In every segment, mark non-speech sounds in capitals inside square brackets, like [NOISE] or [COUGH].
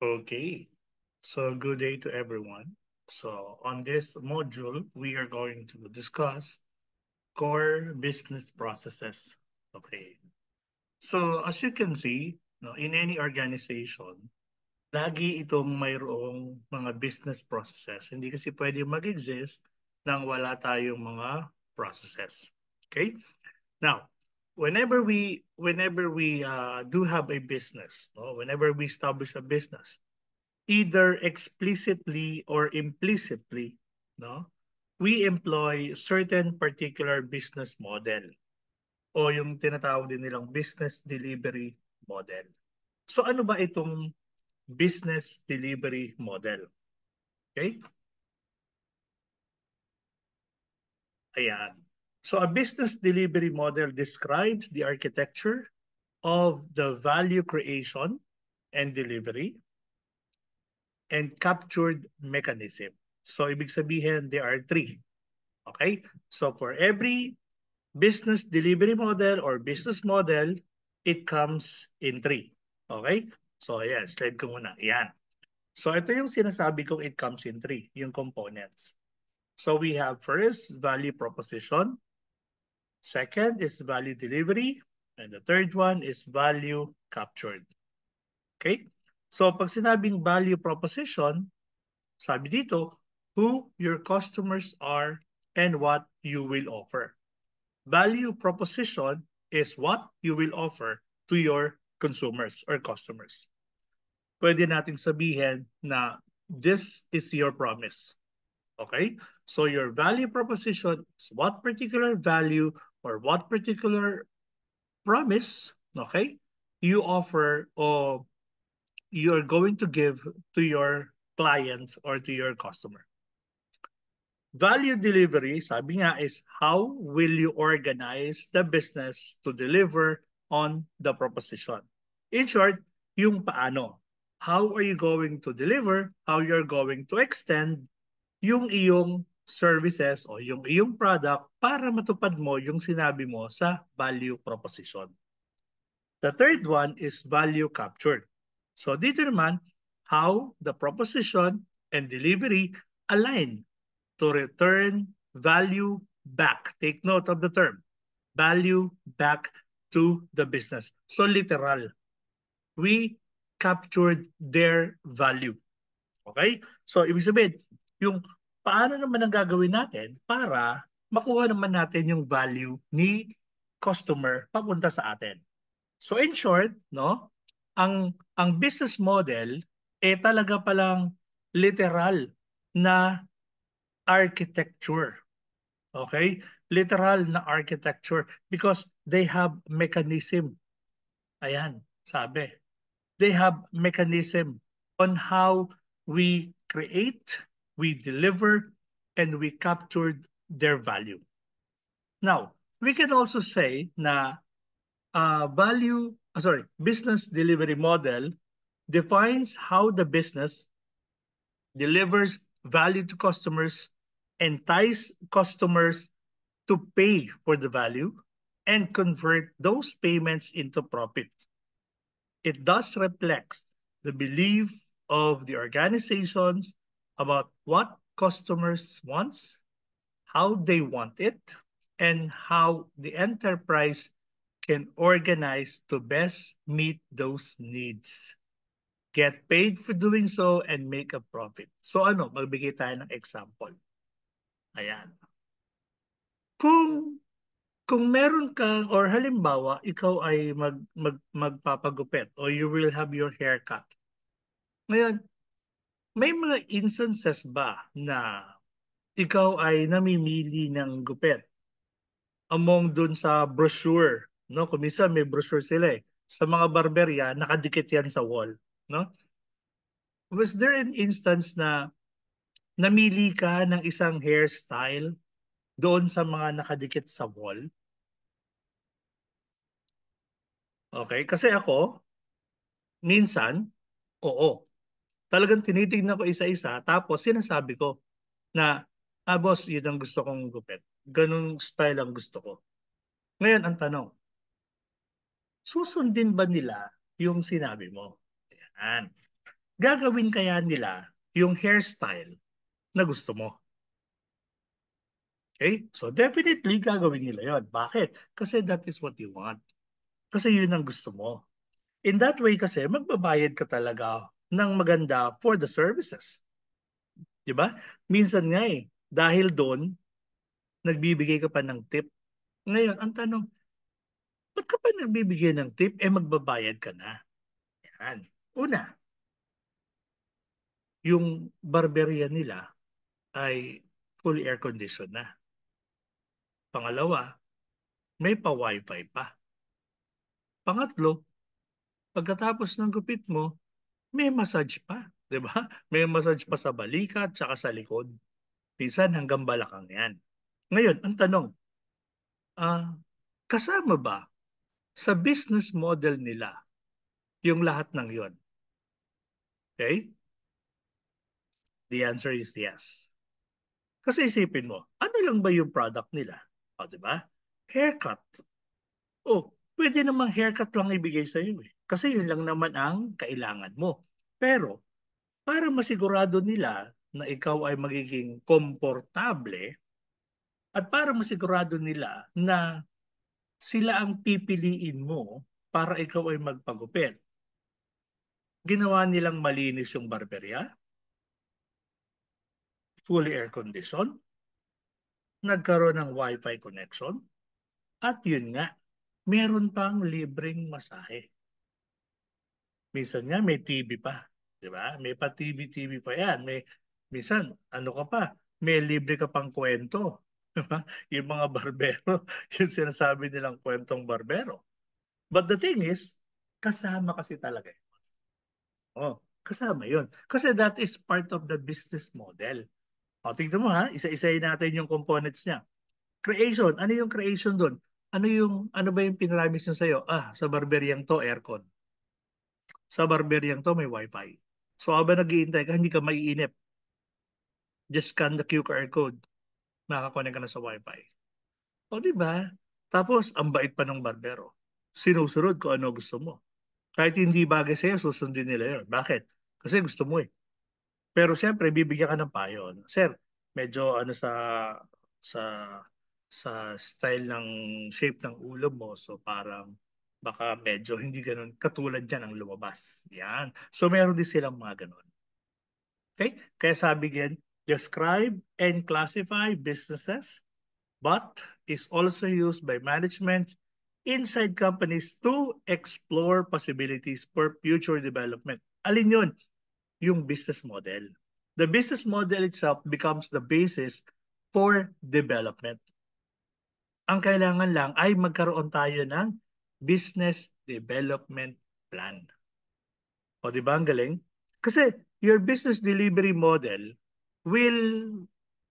Okay, so good day to everyone. So on this module, we are going to discuss core business processes. Okay, so as you can see, no, in any organization, lagi itong mayroong mga business processes. Hindi kasi pwede mag-exist nang wala tayong mga processes. Okay? Now, whenever we whenever we uh, do have a business, no, whenever we establish a business, either explicitly or implicitly, no, we employ certain particular business model o yung tinatawag din nilang business delivery model. So ano ba itong business delivery model? Okay? Ayan. So a business delivery model describes the architecture of the value creation and delivery and captured mechanism. So ibig sabihin, there are three. Okay? So for every business delivery model or business model, it comes in three. Okay? So ayan, slide ko muna. Ayan. So ito yung sinasabi kong it comes in three, yung components. So we have first, value proposition. Second is value delivery. And the third one is value captured. Okay? So pag sinabing value proposition, sabi dito, who your customers are and what you will offer. Value proposition is what you will offer to your consumers or customers. Pwede natin sabihin na this is your promise. Okay? So your value proposition is what particular value or what particular promise, okay, you offer or you're going to give to your clients or to your customer. Value delivery, sabi nga is how will you organize the business to deliver on the proposition? In short, yung paano. How are you going to deliver? How you're going to extend yung iyong services o yung iyong product para matupad mo yung sinabi mo sa value proposition. The third one is value captured. So dito naman, how the proposition and delivery align to return value back. Take note of the term. Value back to the business. So literal. We captured their value. Okay? So ibig sabihin, yung paano naman ang gagawin natin para makuha naman natin yung value ni customer papunta sa atin. So in short, no, ang ang business model eh talaga palang literal na architecture. Okay? Literal na architecture because they have mechanism. Ayan, sabi. They have mechanism on how we create we delivered, and we captured their value. Now, we can also say na uh, value, uh, sorry, business delivery model defines how the business delivers value to customers, entice customers to pay for the value, and convert those payments into profit. It thus reflects the belief of the organizations about what customers wants, how they want it, and how the enterprise can organize to best meet those needs. Get paid for doing so and make a profit. So ano, magbigay tayo ng example. Ayan. Kung kung meron kang or halimbawa ikaw ay mag, mag magpapagupit or you will have your haircut. Ngayon, may mga instances ba na ikaw ay namimili ng gupit among dun sa brochure, no? Kung minsan may brochure sila eh. Sa mga barberya, nakadikit yan sa wall, no? Was there an instance na namili ka ng isang hairstyle doon sa mga nakadikit sa wall? Okay, kasi ako, minsan, oo, talagang tinitignan ko isa-isa tapos sinasabi ko na, ah boss, yun ang gusto kong gupit. Ganong style ang gusto ko. Ngayon, ang tanong, susundin ba nila yung sinabi mo? Yan. gagawin kaya nila yung hairstyle na gusto mo? Okay? So definitely gagawin nila yon. Bakit? Kasi that is what you want. Kasi yun ang gusto mo. In that way kasi, magbabayad ka talaga ng maganda for the services. Di ba? Minsan nga eh, dahil doon, nagbibigay ka pa ng tip. Ngayon, ang tanong, ba't ka pa nagbibigay ng tip? Eh, magbabayad ka na. Yan. Una, yung barberia nila ay fully air-conditioned na. Pangalawa, may pa-wifi pa. Pangatlo, pagkatapos ng gupit mo, may massage pa. 'di ba? May massage pa sa balikat at sa likod. Minsan hanggang balakang 'yan. Ngayon, ang tanong, uh, kasama ba sa business model nila yung lahat ng 'yon? Okay? The answer is yes. Kasi isipin mo, ano lang ba yung product nila? O, di ba? Haircut. Oh, pwede namang haircut lang ibigay sa iyo eh. Kasi yun lang naman ang kailangan mo. Pero para masigurado nila na ikaw ay magiging komportable at para masigurado nila na sila ang pipiliin mo para ikaw ay magpagupit. Ginawa nilang malinis yung barberya, fully air-conditioned, nagkaroon ng wifi connection, at yun nga, meron pang libreng masahe. Minsan nga may TV pa, di ba? May pa TV-TV pa yan. May, minsan, ano ka pa, may libre ka pang kwento. [LAUGHS] Diba? Yung mga barbero, [LAUGHS] yung sinasabi nilang kwentong barbero. But the thing is, kasama kasi talaga. Oh, kasama yun. Kasi that is part of the business model. O, tignan mo ha, isa-isayin natin yung components niya. Creation, ano yung creation doon? Ano yung ano ba yung pinramis niya sa'yo? Ah, sa barberyang to, aircon sa barberiang to may wifi. So habang naghihintay ka, hindi ka maiinip. Just scan the QR code. Makakonek ka na sa wifi. O di ba? Tapos, ang bait pa ng barbero. Sinusunod kung ano gusto mo. Kahit hindi bagay sa'yo, susundin nila yun. Bakit? Kasi gusto mo eh. Pero siyempre, bibigyan ka ng payo. Sir, medyo ano sa sa sa style ng shape ng ulo mo. So parang baka medyo hindi ganun katulad dyan ang lumabas. Yan. So meron din silang mga ganun. Okay? Kaya sabi din, describe and classify businesses but is also used by management inside companies to explore possibilities for future development. Alin yun? Yung business model. The business model itself becomes the basis for development. Ang kailangan lang ay magkaroon tayo ng business development plan. O di ba ang galing? Kasi your business delivery model will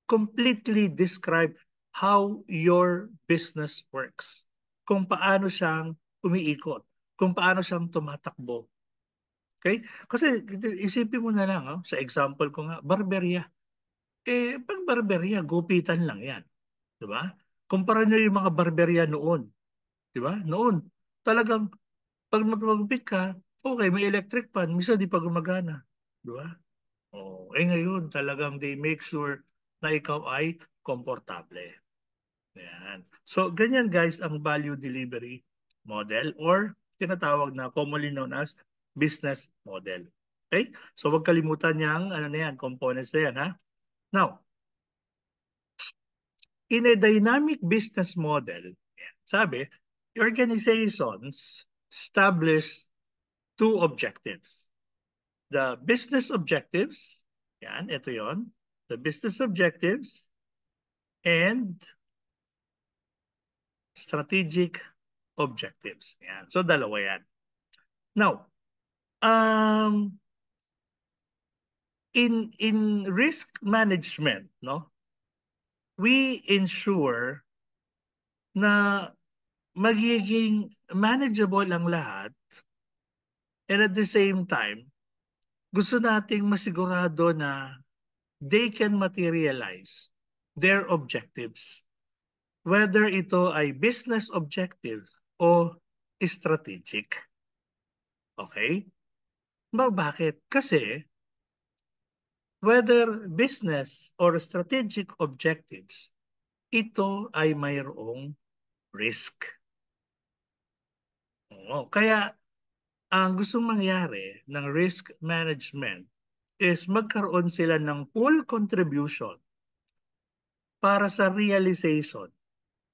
completely describe how your business works. Kung paano siyang umiikot, kung paano siyang tumatakbo. Okay? Kasi isipin mo na lang, oh, sa example ko nga, barberia. Eh, pag barberia, gupitan lang yan. Di ba? Kumpara nyo yung mga barberia noon. Di ba? Noon, talagang pag magmagupit ka, okay, may electric pan, misa di pa gumagana. Di ba? Oh, eh ngayon, talagang they make sure na ikaw ay komportable. Yan. So, ganyan guys ang value delivery model or tinatawag na commonly known as business model. Okay? So, wag kalimutan niyang ano na yan, components na yan. Ha? Now, in a dynamic business model, sabi, organizations establish two objectives. The business objectives, yan, ito yon, the business objectives and strategic objectives. Yan. So dalawa yan. Now, um, in in risk management, no, we ensure na magiging manageable ang lahat and at the same time, gusto nating masigurado na they can materialize their objectives. Whether ito ay business objective o strategic. Okay? Ba, bakit? Kasi whether business or strategic objectives, ito ay mayroong risk. Oo, kaya ang gustong mangyari ng risk management is magkaroon sila ng full contribution para sa realization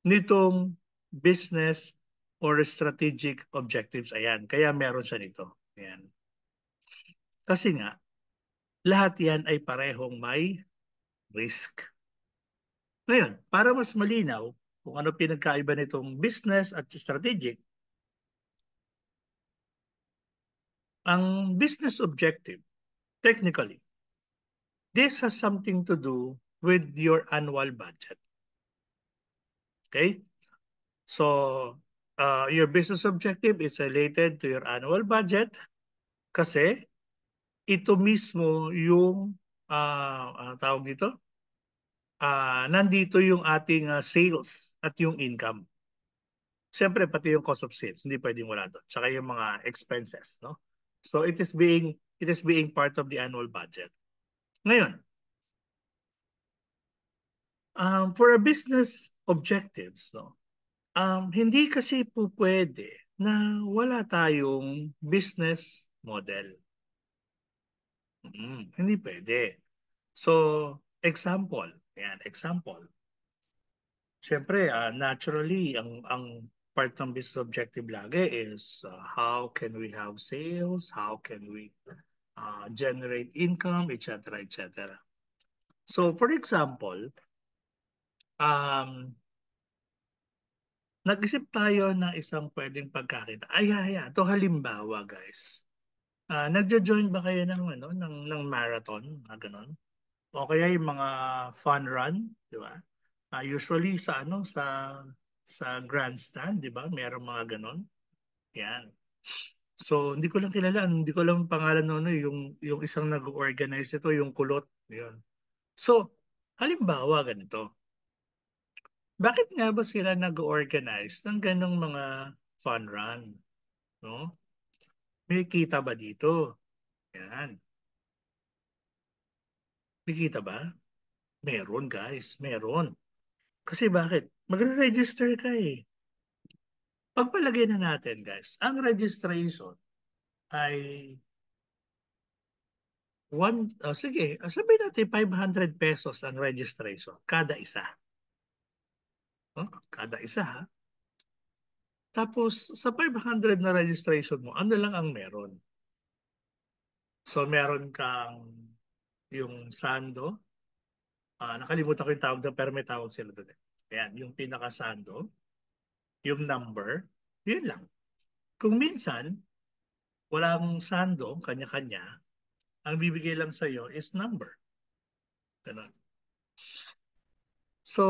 nitong business or strategic objectives. Ayan, kaya meron siya nito. Ayan. Kasi nga, lahat yan ay parehong may risk. Ngayon, para mas malinaw kung ano pinagkaiba nitong business at strategic, ang business objective, technically, this has something to do with your annual budget. Okay? So, uh, your business objective is related to your annual budget kasi ito mismo yung uh, uh, tawag dito uh, nandito yung ating uh, sales at yung income. Siyempre, pati yung cost of sales, hindi pwedeng wala doon. Tsaka yung mga expenses, no? So it is being it is being part of the annual budget. Ngayon, um, for a business objectives, no? Um, hindi kasi po pwede na wala tayong business model. Mm, hindi pwede. So, example, Ayan, example. Siyempre, uh, naturally, ang, ang part ng business objective lagi is uh, how can we have sales, how can we uh, generate income, etc. etc. So, for example, um, nag-isip tayo na isang pwedeng pagkakita. Ay, ay, ay, ito halimbawa, guys. Uh, nagjo-join ba kayo ng ano ng ng marathon, mga ganun? o kaya yung mga fun run, di ba? Uh, usually sa ano sa sa grandstand, di ba? Merong mga ganon. Yan. So, hindi ko lang kilala, hindi ko lang pangalan noon, yung yung isang nag-organize ito, yung kulot, 'yun. So, halimbawa ganito. Bakit nga ba sila nag-organize ng ganong mga fun run? No? May kita ba dito? Yan. Nakikita ba? Meron guys, meron. Kasi bakit? Magre-register ka eh. Pagpalagay na natin guys, ang registration ay one, oh, sige, sabihin natin 500 pesos ang registration kada isa. Oh, kada isa ha. Tapos sa 500 na registration mo, ano lang ang meron? So meron kang yung sando. Uh, nakalimutan ko yung tawag doon pero may tawag sila doon. Eh. Ayan, yung pinaka-sando, yung number, yun lang. Kung minsan, walang sando, kanya-kanya, ang bibigay lang sa iyo is number. Ganun. So,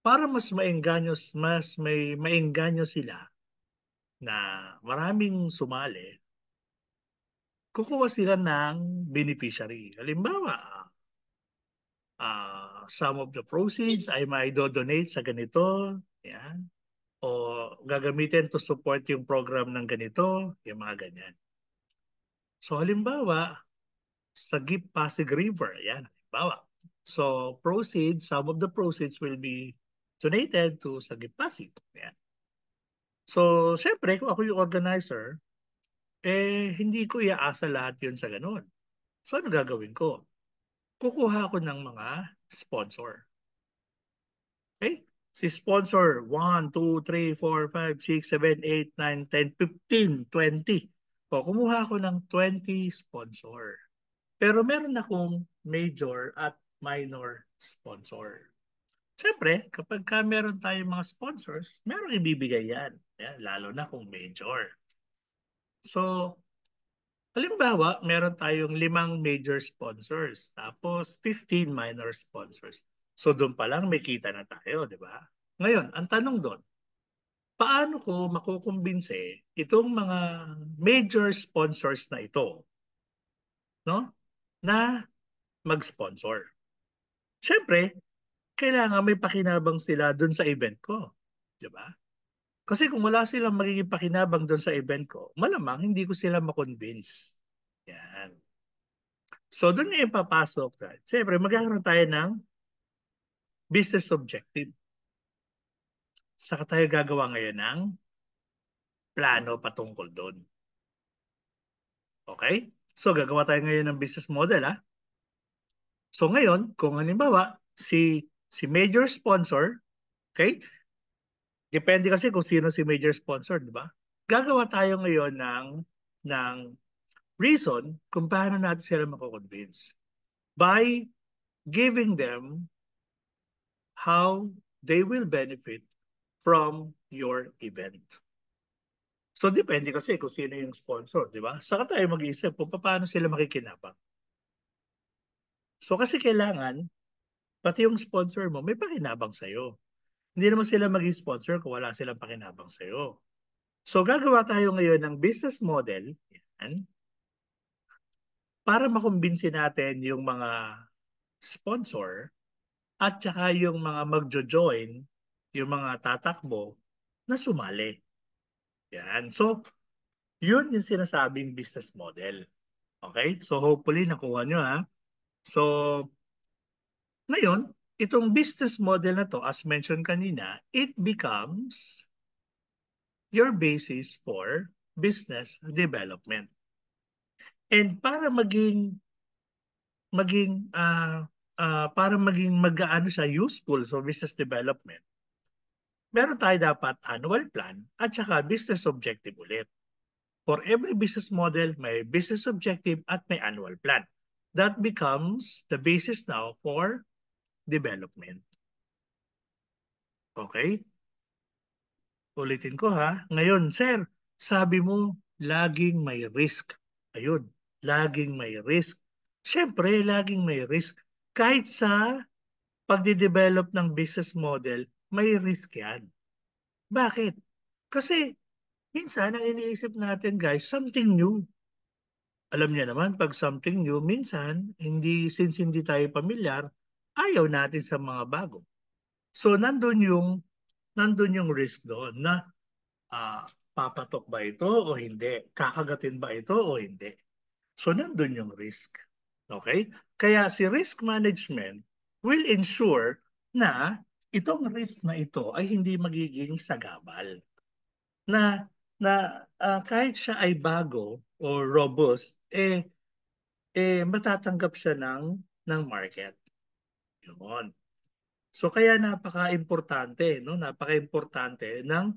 para mas maengganyo, mas may maengganyo sila na maraming sumali, kukuha sila ng beneficiary. Halimbawa, uh, some of the proceeds ay may do-donate sa ganito, yan. O gagamitin to support yung program ng ganito, yung mga ganyan. So halimbawa, sa Gip Pasig River, yan, halimbawa. So proceeds, some of the proceeds will be donated to Sagip Pasig. Yan. So, syempre, kung ako yung organizer, eh hindi ko iaasa lahat yun sa ganun. So ano gagawin ko? Kukuha ko ng mga sponsor. Okay? Si sponsor 1, 2, 3, 4, 5, 6, 7, 8, 9, 10, 15, 20. O, kumuha ako ng 20 sponsor. Pero meron akong major at minor sponsor. Siyempre, kapag ka meron tayong mga sponsors, meron ibibigay yan. yan lalo na kung major. So, halimbawa, meron tayong limang major sponsors, tapos 15 minor sponsors. So, doon pa lang may kita na tayo, di ba? Ngayon, ang tanong doon, paano ko makukumbinse itong mga major sponsors na ito no na mag-sponsor. Siyempre, kailangan may pakinabang sila doon sa event ko. Di ba? Kasi kung wala silang magiging pakinabang doon sa event ko, malamang hindi ko sila makonvince. So doon ngayon papasok tayo. Siyempre, magkakaroon tayo ng business objective. Saka tayo gagawa ngayon ng plano patungkol doon. Okay? So gagawa tayo ngayon ng business model ha. So ngayon, kung halimbawa si si major sponsor, okay? Depende kasi kung sino si major sponsor, di ba? Gagawa tayo ngayon ng ng reason kung paano natin sila mako-convince by giving them how they will benefit from your event. So depende kasi kung sino yung sponsor, di ba? Saka tayo mag-iisip kung paano sila makikinabang. So kasi kailangan pati yung sponsor mo may pakinabang sa'yo. Hindi naman sila maging sponsor kung wala silang pakinabang sa'yo. So gagawa tayo ngayon ng business model yan, para makumbinsi natin yung mga sponsor at saka yung mga magjo-join, yung mga tatakbo na sumali. Yan. So, yun yung sinasabing business model. Okay? So, hopefully, nakuha nyo ha. So, ngayon, itong business model na to, as mentioned kanina, it becomes your basis for business development. And para maging maging uh, uh, para maging magaano siya useful for business development, meron tayo dapat annual plan at saka business objective ulit. For every business model, may business objective at may annual plan. That becomes the basis now for development. Okay? Ulitin ko ha. Ngayon, sir, sabi mo, laging may risk. Ayun, laging may risk. Siyempre, laging may risk. Kahit sa pagde-develop ng business model, may risk yan. Bakit? Kasi minsan ang iniisip natin guys, something new. Alam niya naman, pag something new, minsan, hindi, since hindi tayo pamilyar, ayaw natin sa mga bago. So nandun yung nandun yung risk doon na uh, papatok ba ito o hindi? Kakagatin ba ito o hindi? So nandun yung risk. Okay? Kaya si risk management will ensure na itong risk na ito ay hindi magiging sagabal. Na na uh, kahit siya ay bago o robust, eh, eh matatanggap siya ng, ng market. Yun. So kaya napaka-importante, no? Napaka-importante ng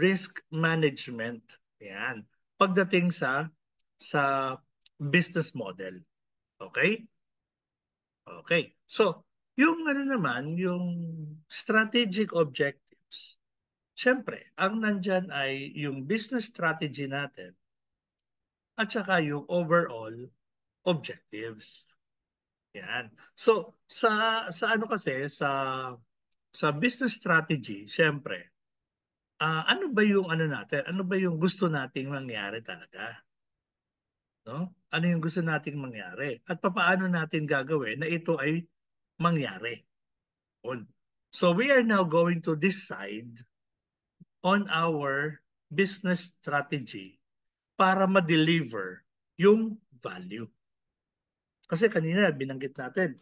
risk management. Yan. Pagdating sa sa business model. Okay? Okay. So, yung ano naman, yung strategic objectives. Siyempre, ang nandyan ay yung business strategy natin at saka yung overall objectives. Yan. So sa sa ano kasi sa sa business strategy, syempre, uh, ano ba yung ano natin? Ano ba yung gusto nating mangyari talaga? No? Ano yung gusto nating mangyari? At paano natin gagawin na ito ay mangyari? On. So we are now going to decide on our business strategy para ma-deliver yung value. Kasi kanina binanggit natin,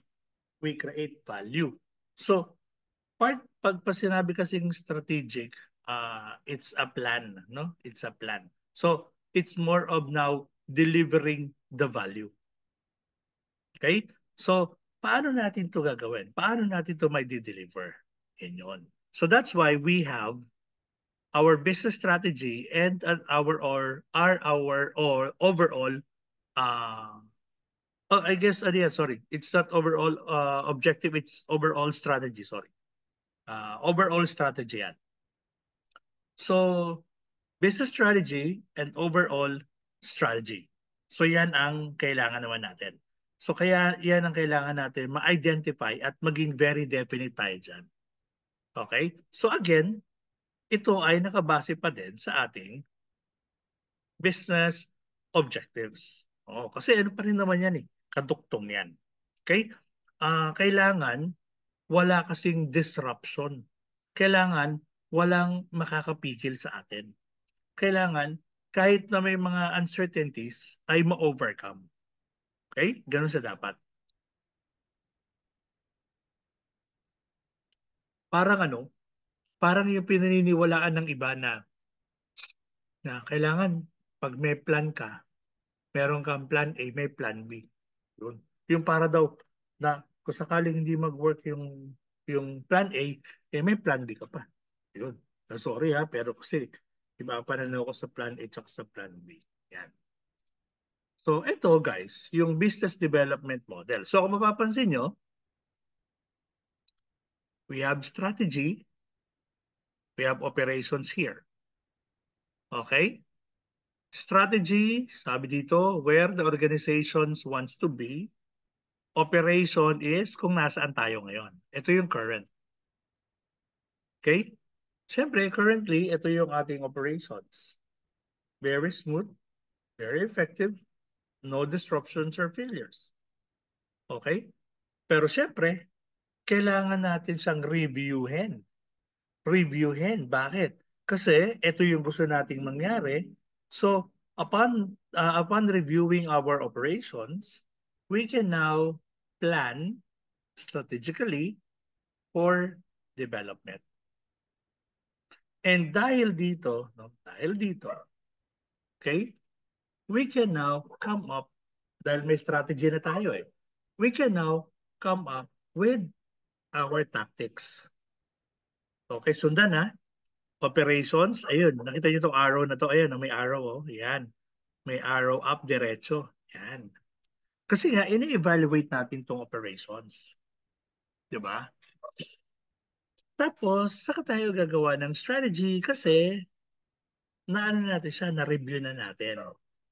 we create value. So, part pag pa sinabi kasing strategic, uh, it's a plan, no? It's a plan. So, it's more of now delivering the value. Okay? So, paano natin to gagawin? Paano natin to may deliver? Yan yun. So that's why we have our business strategy and our or our our or overall uh, Oh, I guess, uh, yeah, sorry. It's not overall uh, objective, it's overall strategy, sorry. Uh, overall strategy yan. So, business strategy and overall strategy. So, yan ang kailangan naman natin. So, kaya yan ang kailangan natin ma-identify at maging very definite tayo dyan. Okay? So, again, ito ay nakabase pa din sa ating business objectives. Oh, kasi ano pa rin naman yan eh kaduktong yan. Okay? Uh, kailangan wala kasing disruption. Kailangan walang makakapigil sa atin. Kailangan kahit na may mga uncertainties ay ma-overcome. Okay? Ganun sa dapat. Parang ano, parang yung pinaniniwalaan ng iba na na kailangan pag may plan ka, meron kang plan A, may plan B. Yun. Yung para daw na kung sakaling hindi mag-work yung yung plan A, eh may plan B ka pa. Yun. So, sorry ha, pero kasi iba pa na ako sa plan A at sa plan B. Yan. So ito guys, yung business development model. So kung mapapansin nyo, we have strategy, we have operations here. Okay? Strategy, sabi dito, where the organizations wants to be. Operation is kung nasaan tayo ngayon. Ito yung current. Okay? Siyempre, currently, ito yung ating operations. Very smooth, very effective, no disruptions or failures. Okay? Pero syempre, kailangan natin siyang reviewin. Reviewin. Bakit? Kasi ito yung gusto nating mangyari. So, upon uh, upon reviewing our operations, we can now plan strategically for development. And dahil dito, no, dahil dito, okay, we can now come up, dahil may strategy na tayo eh, we can now come up with our tactics. Okay, sundan ha. Operations, ayun, nakita niyo itong arrow na to, ayun, may arrow, oh, yan. May arrow up, diretso, yan. Kasi nga, ini-evaluate natin itong operations. Ba? Tapos, saka tayo gagawa ng strategy kasi naano natin siya, na-review na natin.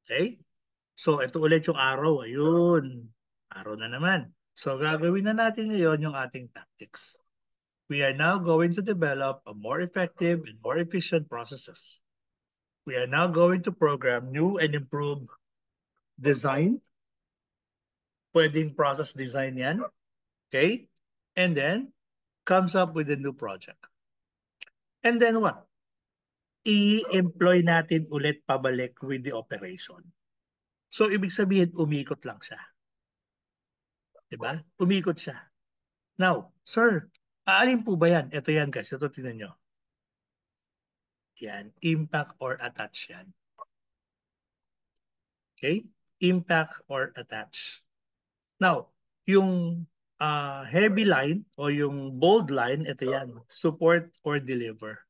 Okay? So, ito ulit yung arrow. Ayun. Arrow na naman. So, gagawin na natin ngayon yung ating tactics. We are now going to develop a more effective and more efficient processes. We are now going to program new and improved design. Pwedeng process design yan. Okay? And then, comes up with a new project. And then what? I-employ natin ulit pabalik with the operation. So, ibig sabihin, umikot lang siya. Diba? Umikot siya. Now, sir, aalin po ba yan? Ito yan guys, ito tinan nyo. Yan, impact or attach yan. Okay? Impact or attach. Now, yung uh, heavy line o yung bold line, ito yan, support or deliver.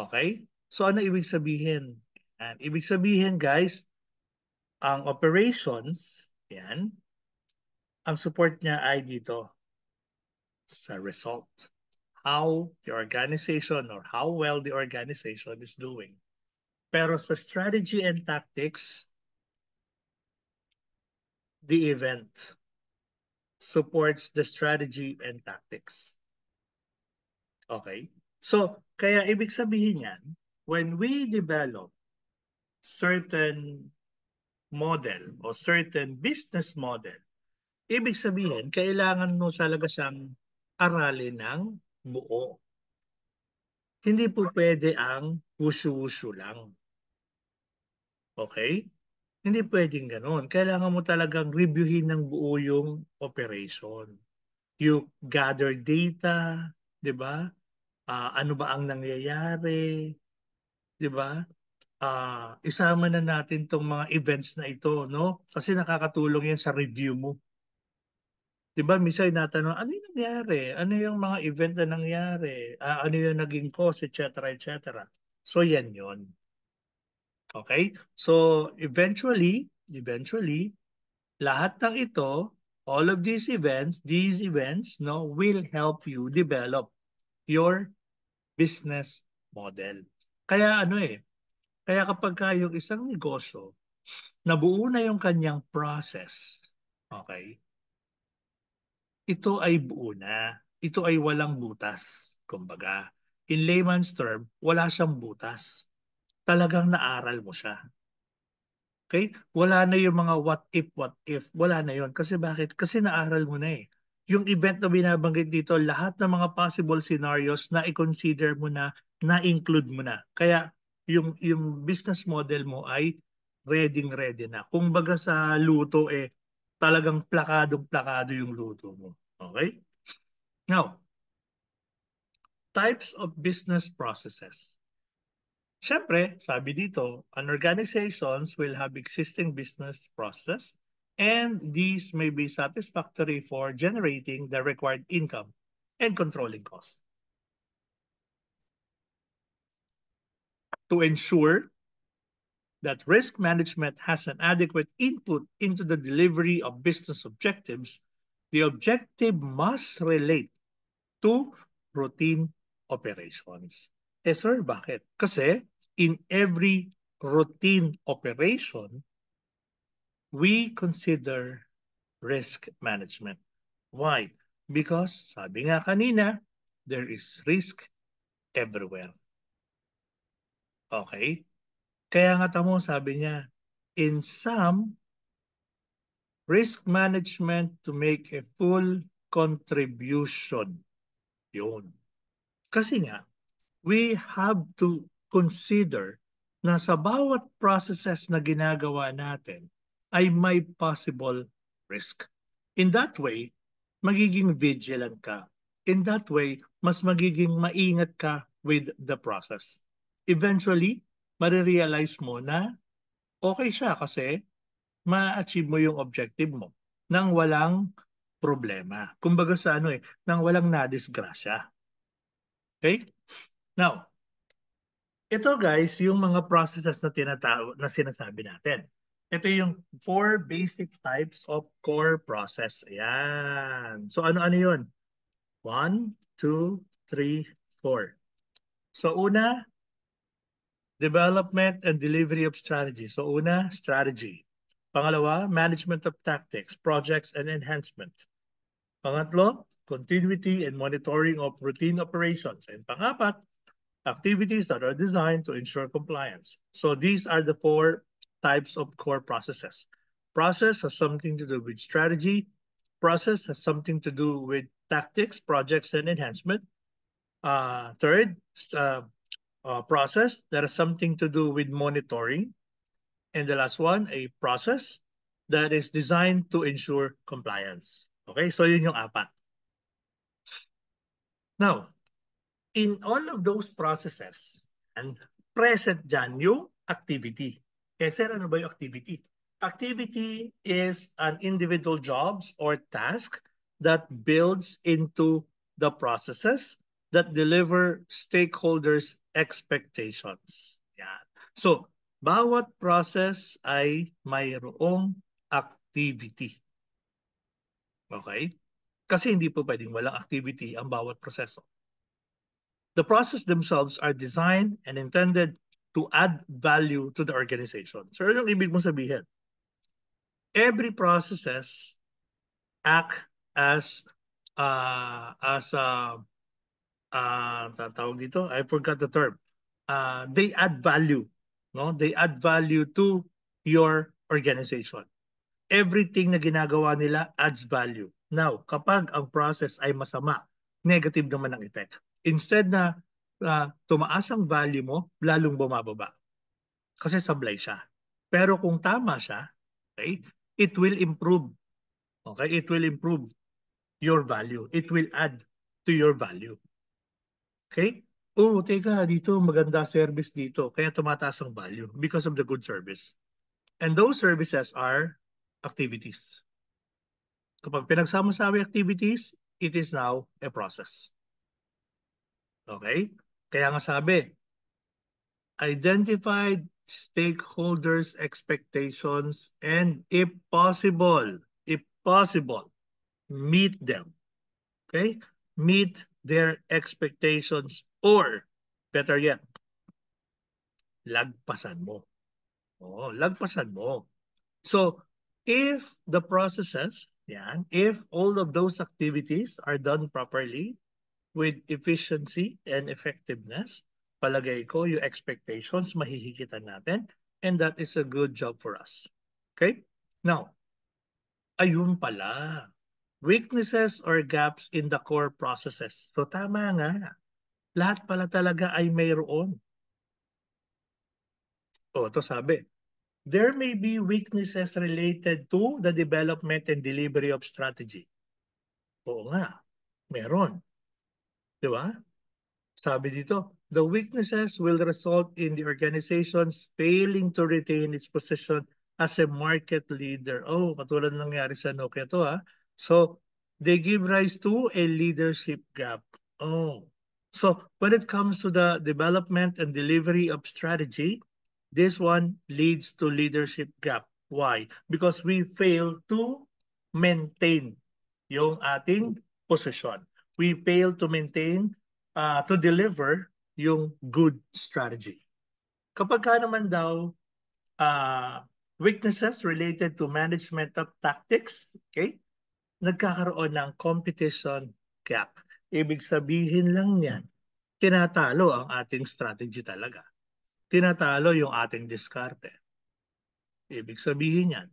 Okay? So ano ibig sabihin? And ibig sabihin guys, ang operations, yan, ang support niya ay dito sa result. How the organization or how well the organization is doing. Pero sa strategy and tactics, the event supports the strategy and tactics. Okay? So, kaya ibig sabihin yan, when we develop certain model o certain business model, ibig sabihin, kailangan mo talaga siyang aralin ng buo. Hindi po pwede ang wushu-wushu lang. Okay? Hindi pwedeng ganun. Kailangan mo talagang reviewin ng buo yung operation. You gather data, di ba? Uh, ano ba ang nangyayari? Di ba? Uh, isama na natin tong mga events na ito, no? Kasi nakakatulong yan sa review mo. Di ba, minsan natanong, ano yung nangyari? Ano yung mga event na nangyari? Uh, ano yung naging cause, etc., etc. So, yan yon Okay? So eventually, eventually, lahat ng ito, all of these events, these events no, will help you develop your business model. Kaya ano eh, kaya kapag ka yung isang negosyo, nabuo na yung kanyang process, okay, ito ay buo na. Ito ay walang butas, kumbaga. In layman's term, wala siyang butas talagang naaral mo siya. Okay? Wala na yung mga what if, what if. Wala na yon Kasi bakit? Kasi naaral mo na eh. Yung event na binabanggit dito, lahat ng mga possible scenarios na i-consider mo na, na-include mo na. Kaya yung, yung business model mo ay ready-ready na. Kung baga sa luto, eh, talagang plakadong-plakado yung luto mo. Okay? Now, types of business processes. Siyempre, sabi dito, an organizations will have existing business process and these may be satisfactory for generating the required income and controlling costs. To ensure that risk management has an adequate input into the delivery of business objectives, the objective must relate to routine operations. Eh sir, bakit? Kasi in every routine operation, we consider risk management. Why? Because sabi nga kanina, there is risk everywhere. Okay? Kaya nga tamo sabi niya, in some, risk management to make a full contribution. Yun. Kasi nga, we have to consider na sa bawat processes na ginagawa natin ay may possible risk. In that way, magiging vigilant ka. In that way, mas magiging maingat ka with the process. Eventually, marirealize mo na okay siya kasi ma-achieve mo yung objective mo nang walang problema. Kumbaga sa ano eh, nang walang nadisgrasya. Okay? Now, ito guys, yung mga processes na tinatawag na sinasabi natin. Ito yung four basic types of core process. Ayan. So ano-ano yun? One, two, three, four. So una, development and delivery of strategy. So una, strategy. Pangalawa, management of tactics, projects, and enhancement. Pangatlo, continuity and monitoring of routine operations. And pangapat, activities that are designed to ensure compliance. So these are the four types of core processes. Process has something to do with strategy. Process has something to do with tactics, projects, and enhancement. Uh, third, uh, uh, process that has something to do with monitoring. And the last one, a process that is designed to ensure compliance. Okay, so yun yung apat. Now, in all of those processes, and present dyan yung activity. Eh, sir, ano ba yung activity? Activity is an individual jobs or task that builds into the processes that deliver stakeholders' expectations. Yan. So, bawat process ay mayroong activity. Okay? Kasi hindi po pwedeng walang activity ang bawat proseso. The process themselves are designed and intended to add value to the organization. So, anong ibig mong sabihin? Every processes act as uh, as a uh, tawag dito, I forgot the term. Uh, they add value, no? They add value to your organization. Everything na ginagawa nila adds value. Now, kapag ang process ay masama, negative naman ang effect instead na uh, tumaas ang value mo, lalong bumababa. Kasi sablay siya. Pero kung tama siya, okay, it will improve. Okay, it will improve your value. It will add to your value. Okay? Oh, teka, dito maganda service dito. Kaya tumataas ang value because of the good service. And those services are activities. Kapag pinagsama-sama activities, it is now a process. Okay? Kaya nga sabi, identified stakeholders' expectations and if possible, if possible, meet them. Okay? Meet their expectations or better yet, lagpasan mo. Oh, lagpasan mo. So, if the processes, yan, if all of those activities are done properly, with efficiency and effectiveness, palagay ko yung expectations mahihigitan natin and that is a good job for us. Okay? Now, ayun pala. Weaknesses or gaps in the core processes. So tama nga. Lahat pala talaga ay mayroon. O, ito sabi. there may be weaknesses related to the development and delivery of strategy. Oo nga, meron. Di ba? Sabi dito, the weaknesses will result in the organizations failing to retain its position as a market leader. Oh, katulad nangyari sa Nokia to ha. So, they give rise to a leadership gap. Oh. So, when it comes to the development and delivery of strategy, this one leads to leadership gap. Why? Because we fail to maintain yung ating position. We fail to maintain, uh, to deliver yung good strategy. Kapag ka naman daw uh, weaknesses related to management of tactics, okay, nagkakaroon ng competition gap. Ibig sabihin lang niyan, tinatalo ang ating strategy talaga. Tinatalo yung ating diskarte. Ibig sabihin yan,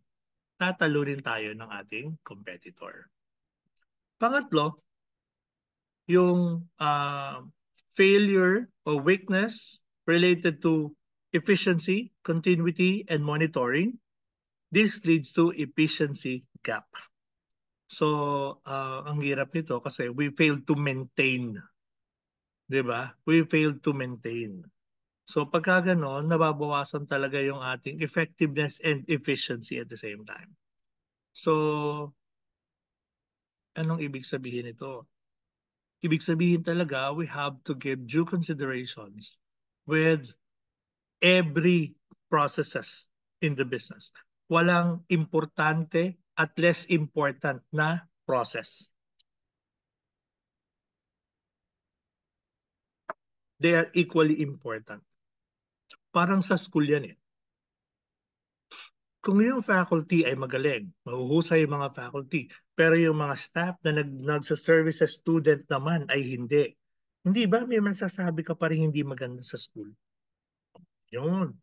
tatalo rin tayo ng ating competitor. Pangatlo, yung uh, failure or weakness related to efficiency, continuity, and monitoring. This leads to efficiency gap. So, uh, ang hirap nito kasi we fail to maintain. 'Di ba? We fail to maintain. So, pagka gano'n, nababawasan talaga yung ating effectiveness and efficiency at the same time. So, anong ibig sabihin nito? Ibig sabihin talaga, we have to give due considerations with every processes in the business. Walang importante at less important na process. They are equally important. Parang sa school yan eh. Kung yung faculty ay magaling, mahuhusay yung mga faculty, pero yung mga staff na nag nagsa-service sa student naman ay hindi. Hindi ba may masasabi ka pa rin hindi maganda sa school? Yun.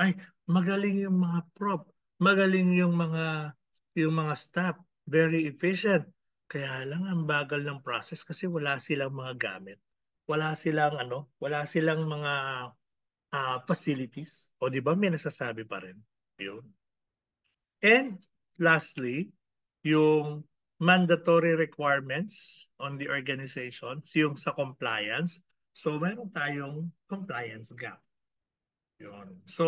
Ay, magaling yung mga prop. Magaling yung mga yung mga staff. Very efficient. Kaya lang ang bagal ng process kasi wala silang mga gamit. Wala silang ano, wala silang mga uh, facilities. O di ba may nasasabi pa rin? Yun. And lastly, yung mandatory requirements on the organizations, yung sa compliance. So meron tayong compliance gap. Yun. So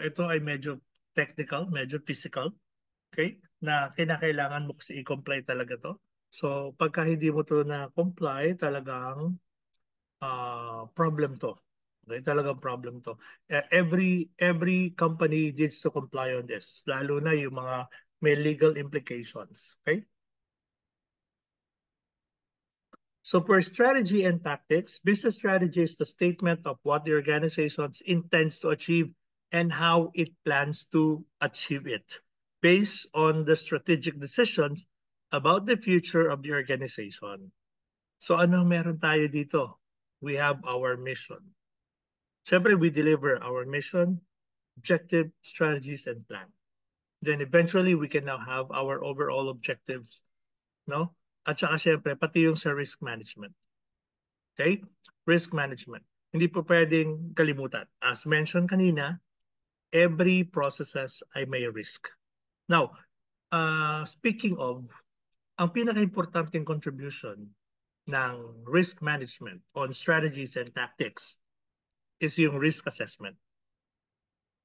ito ay medyo technical, medyo physical. Okay? Na kinakailangan mo kasi i-comply talaga to. So pagka hindi mo to na comply, talagang uh, problem to. Okay, talagang problem to. Uh, every every company needs to comply on this, lalo na yung mga may legal implications. Okay? So for strategy and tactics, business strategy is the statement of what the organization intends to achieve and how it plans to achieve it based on the strategic decisions about the future of the organization. So ano meron tayo dito? We have our mission. Siyempre, we deliver our mission, objective, strategies, and plan. Then eventually, we can now have our overall objectives, no? At saka siyempre, pati yung sa risk management. Okay? Risk management. Hindi po pwedeng kalimutan. As mentioned kanina, every processes ay may risk. Now, uh, speaking of, ang pinaka-importanting contribution ng risk management on strategies and tactics is yung risk assessment.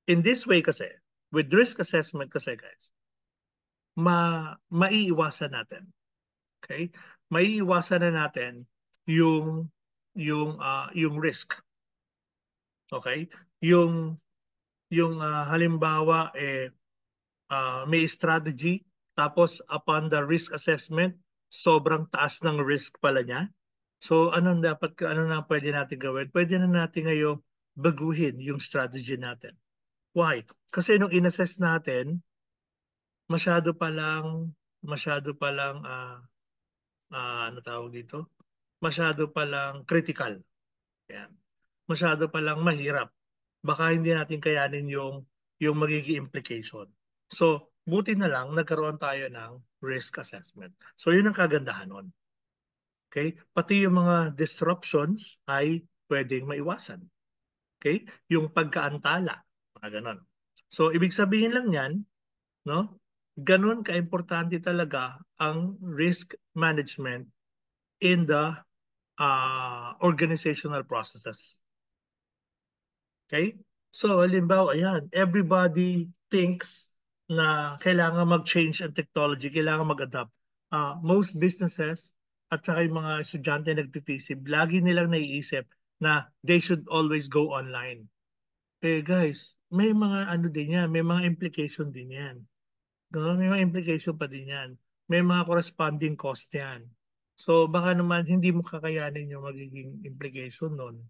In this way kasi, with risk assessment kasi guys, ma maiiwasan natin. Okay? Maiiwasan na natin yung yung uh, yung risk. Okay? Yung yung uh, halimbawa eh uh, may strategy tapos upon the risk assessment sobrang taas ng risk pala niya. So anong dapat ano na pwede natin gawin? Pwede na natin ngayon baguhin yung strategy natin. Why? Kasi nung inassess natin, masyado pa lang, masyado pa lang, uh, uh, ano tawag dito? Masyado pa lang critical. Yan. Masyado pa lang mahirap. Baka hindi natin kayanin yung, yung magiging implication. So, buti na lang nagkaroon tayo ng risk assessment. So, yun ang kagandahan nun. Okay? Pati yung mga disruptions ay pwedeng maiwasan. Okay? Yung pagkaantala, mga ganon. So, ibig sabihin lang yan, no? Ganun ka-importante talaga ang risk management in the uh, organizational processes. Okay? So, halimbawa, ayan, everybody thinks na kailangan mag-change ang technology, kailangan mag-adapt. Uh, most businesses at saka yung mga estudyante nagpipisip, lagi nilang naiisip na they should always go online. Eh guys, may mga ano din yan, may mga implication din yan. No? May mga implication pa din yan. May mga corresponding cost yan. So baka naman hindi mo kakayanin yung magiging implication nun.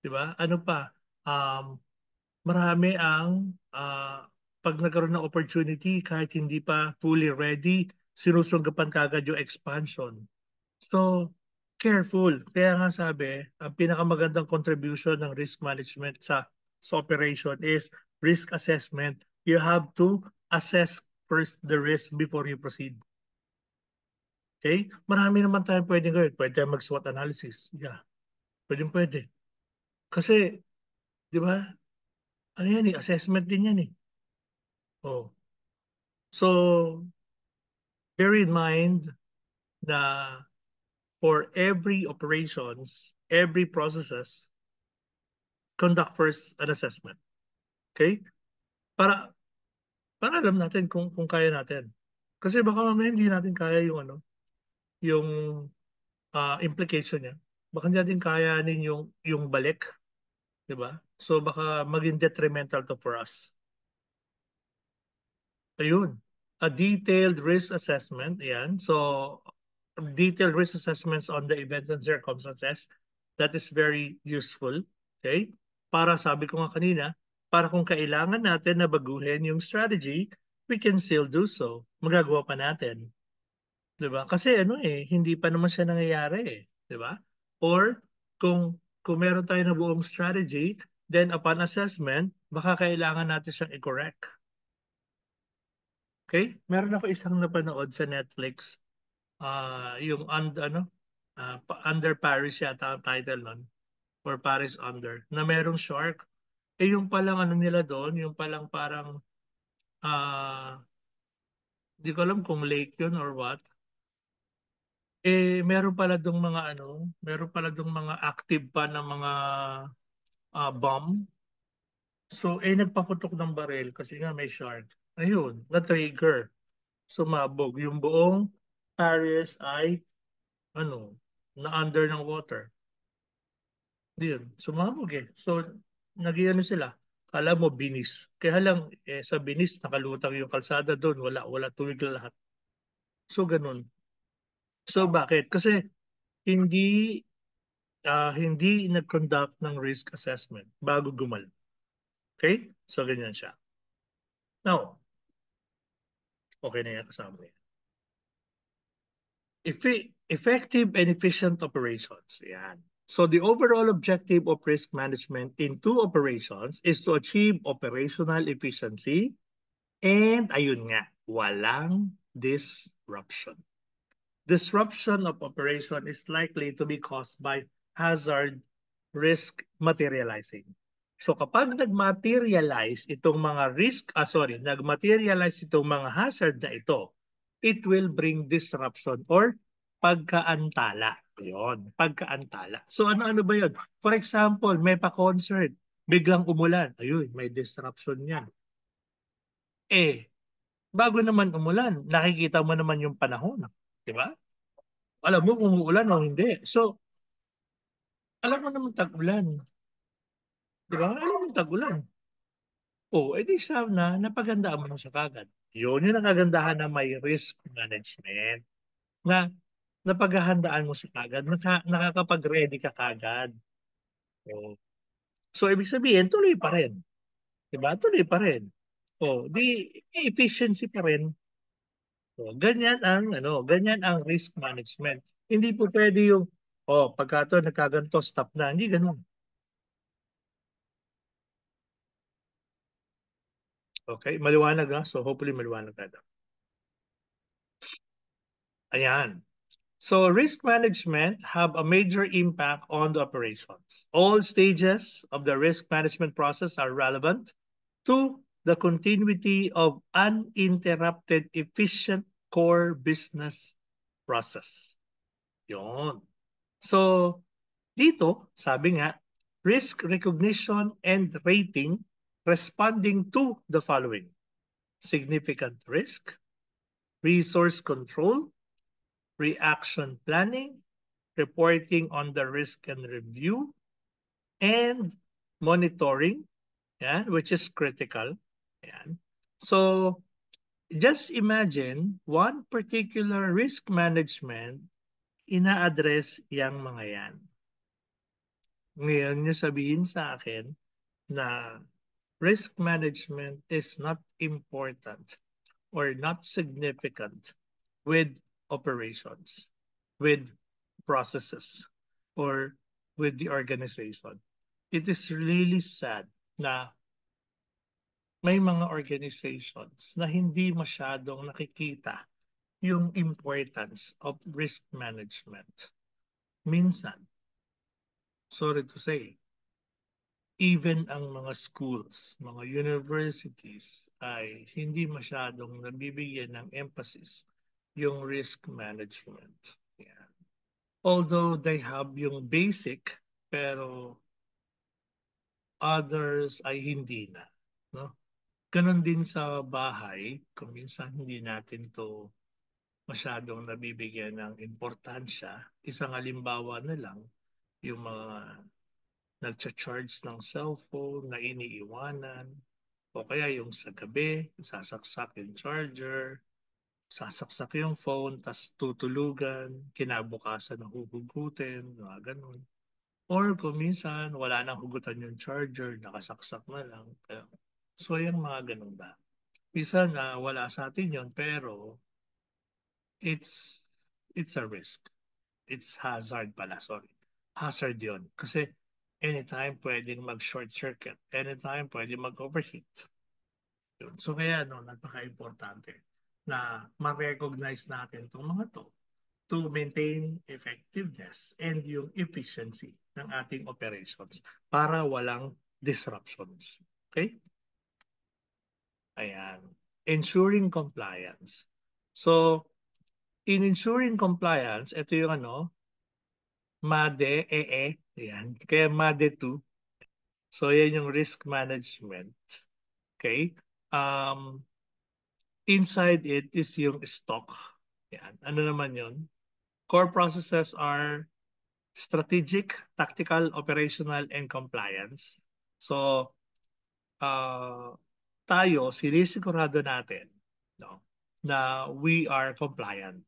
'Di ba? Ano pa? Um, marami ang uh, pag nagkaroon ng opportunity kahit hindi pa fully ready, sinusunggapan kagad yung expansion. So, careful. Kaya nga sabi, ang pinakamagandang contribution ng risk management sa, sa operation is risk assessment. You have to assess first the risk before you proceed. Okay? Marami naman tayong pwedeng gawin. Pwede tayong mag-SWOT analysis. Yeah. Pwede pwede. Kasi, di ba, ano yan eh, assessment din yan eh. Oh. So, bear in mind na for every operations, every processes, conduct first an assessment. Okay? Para para alam natin kung kung kaya natin. Kasi baka mamaya hindi natin kaya yung ano, yung uh, implication niya. Baka hindi natin kayanin yung, yung balik. Di ba? So baka maging detrimental to for us. Ayun. A detailed risk assessment. Ayan. So detailed risk assessments on the events and circumstances. That is very useful. Okay? Para sabi ko nga kanina, para kung kailangan natin na baguhin yung strategy, we can still do so. Magagawa pa natin. 'Di ba? Kasi ano eh, hindi pa naman siya nangyayari eh, 'di ba? Or kung kung meron tayo na buong strategy, then upon assessment, baka kailangan natin siyang i-correct. Okay? Meron ako isang napanood sa Netflix. Uh, yung and, ano, uh, Under Paris yata ang title nun. Or Paris Under. Na merong shark. Eh yung palang ano nila doon, yung palang parang uh, di ko alam kung lake yun or what eh meron pala dong mga ano, meron pala dong mga active pa na mga uh, bomb. So eh nagpaputok ng baril kasi nga may shark. Ayun, na-trigger. Sumabog. Yung buong Paris ay ano, na under ng water. Diyan, sumabog eh. So, naging ano sila, kala mo binis. Kaya lang, eh, sa binis, nakalutang yung kalsada doon, wala, wala, tuwig lahat. So, ganun. So bakit? Kasi hindi uh, hindi nag-conduct ng risk assessment bago gumal. Okay? So ganyan siya. Now, okay na yan kasama yan. Effe effective and efficient operations. Yan. So the overall objective of risk management in two operations is to achieve operational efficiency and ayun nga, walang disruption disruption of operation is likely to be caused by hazard risk materializing. So kapag nagmaterialize itong mga risk, ah sorry, nagmaterialize itong mga hazard na ito, it will bring disruption or pagkaantala. Yon, pagkaantala. So ano-ano ba 'yon? For example, may pa-concert, biglang umulan. Ayun, may disruption 'yan. Eh, bago naman umulan, nakikita mo naman yung panahon. Di ba? Alam mo kung uulan o hindi. So, alam mo naman tag-ulan. Di ba? Alam mo tag-ulan. O, oh, edi sana napagandaan mo na sa kagad. Yun yung nakagandahan na may risk management. Na napaghahandaan mo sa kagad, naka, nakakapag-ready ka kagad. So, so, ibig sabihin, tuloy pa rin. Diba? Tuloy pa rin. O, di, efficiency pa rin So, ganyan ang ano, ganyan ang risk management. Hindi po pwede yung oh, pagka to nagkaganto stop na. Hindi ganoon. Okay, maliwanag ha. So hopefully maliwanag na. Ayan. So risk management have a major impact on the operations. All stages of the risk management process are relevant to the continuity of uninterrupted efficient core business process. Yon. So, dito, sabi nga, risk recognition and rating responding to the following. Significant risk, resource control, reaction planning, reporting on the risk and review, and monitoring, yan, which is critical. Yan. So, just imagine one particular risk management, ina-address yung mga yan. Ngayon nyo sabihin sa akin na risk management is not important or not significant with operations, with processes, or with the organization. It is really sad na may mga organizations na hindi masyadong nakikita yung importance of risk management. Minsan, sorry to say, even ang mga schools, mga universities ay hindi masyadong nabibigyan ng emphasis yung risk management. Yan. Although they have yung basic, pero others ay hindi na. No? Ganon din sa bahay, kung minsan hindi natin to masyadong nabibigyan ng importansya. Isang halimbawa na lang, yung mga nagcha-charge ng cellphone na iniiwanan, o kaya yung sa gabi, sasaksak yung charger, sasaksak yung phone, tas tutulugan, kinabukasan na huhugutin, mga ganun. Or kung minsan, wala nang hugutan yung charger, nakasaksak na lang. So, yung mga ganun ba? Minsan uh, wala sa atin yon pero it's it's a risk. It's hazard pala, sorry. Hazard yon Kasi anytime pwedeng mag-short circuit. Anytime pwedeng mag-overheat. Yun. So kaya no, napaka-importante na ma-recognize natin itong mga to to maintain effectiveness and yung efficiency ng ating operations para walang disruptions. Okay? Ayan. Ensuring compliance. So, in ensuring compliance, ito yung ano, MADE, EE, yan. Kaya MADE 2. So, yan yung risk management. Okay? Um, inside it is yung stock. Yan. Ano naman yun? Core processes are strategic, tactical, operational, and compliance. So, uh, tayo, sinisigurado natin no, na we are compliant.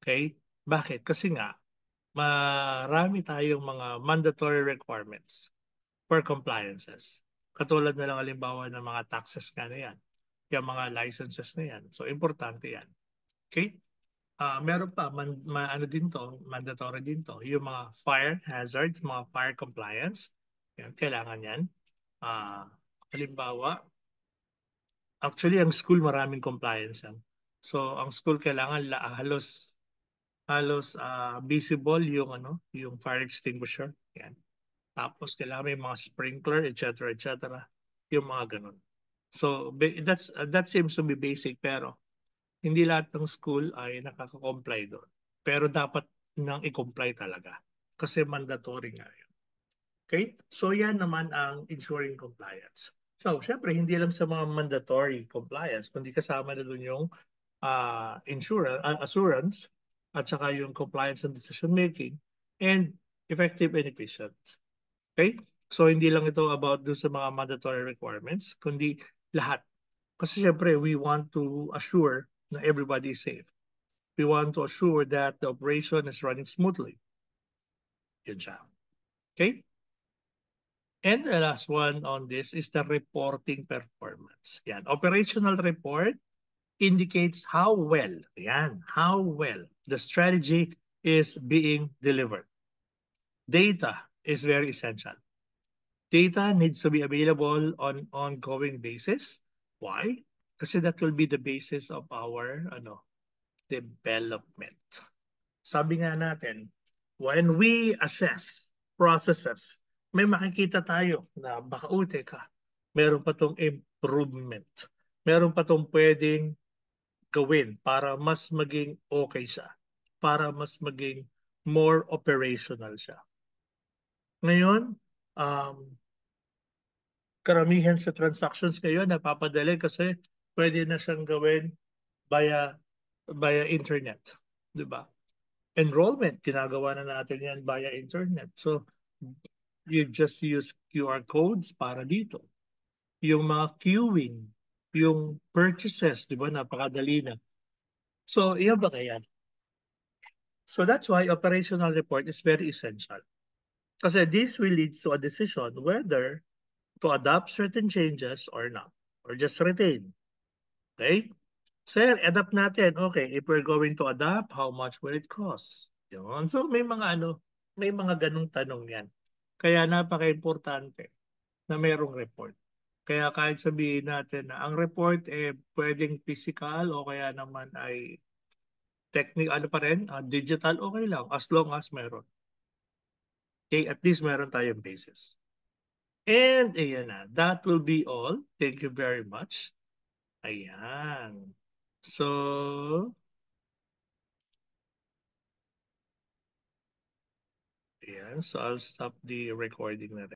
Okay? Bakit? Kasi nga, marami tayong mga mandatory requirements for compliances. Katulad na lang halimbawa ng mga taxes nga na yan, yung mga licenses na yan. So, importante yan. Okay? Uh, meron pa, man, ma, ano din to, mandatory din to, yung mga fire hazards, mga fire compliance. Yan, kailangan yan. Uh, halimbawa, Actually, ang school maraming compliance yan. So, ang school kailangan la, halos halos uh, visible yung ano, yung fire extinguisher. Yan. Tapos kailangan may mga sprinkler, etc. etc. Yung mga ganun. So, that's uh, that seems to be basic pero hindi lahat ng school ay nakaka-comply doon. Pero dapat nang i-comply talaga kasi mandatory nga yun. Okay? So yan naman ang ensuring compliance. So, syempre, hindi lang sa mga mandatory compliance, kundi kasama na doon yung uh, insurance, uh, assurance, at saka yung compliance and decision making, and effective and efficient. Okay? So, hindi lang ito about doon sa mga mandatory requirements, kundi lahat. Kasi syempre, we want to assure na everybody is safe. We want to assure that the operation is running smoothly. Yun siya. Okay? And the last one on this is the reporting performance. Yan. Operational report indicates how well, yan, how well the strategy is being delivered. Data is very essential. Data needs to be available on ongoing basis. Why? Kasi that will be the basis of our ano, development. Sabi nga natin, when we assess processes may makikita tayo na baka, oh, teka, meron pa tong improvement. Meron pa tong pwedeng gawin para mas maging okay siya. Para mas maging more operational siya. Ngayon, um, karamihan sa transactions ngayon napapadali kasi pwede na siyang gawin via via internet, 'di ba? Enrollment, ginagawa na natin 'yan via internet. So you just use QR codes para dito. Yung mga queuing, yung purchases, 'di ba? Napakadali na. So, iyan ba kaya? So that's why operational report is very essential. Kasi this will lead to a decision whether to adopt certain changes or not, or just retain. Okay? Sir, adapt natin. Okay, if we're going to adapt, how much will it cost? Yun. So may mga ano, may mga ganong tanong yan. Kaya napaka-importante na mayroong report. Kaya kahit sabihin natin na ang report eh pwedeng physical o kaya naman ay technical ano pa rin, uh, digital okay lang as long as meron. Okay, at least meron tayong basis. And ayan na, that will be all. Thank you very much. Ayan. So, ayan. So, I'll stop the recording na rin.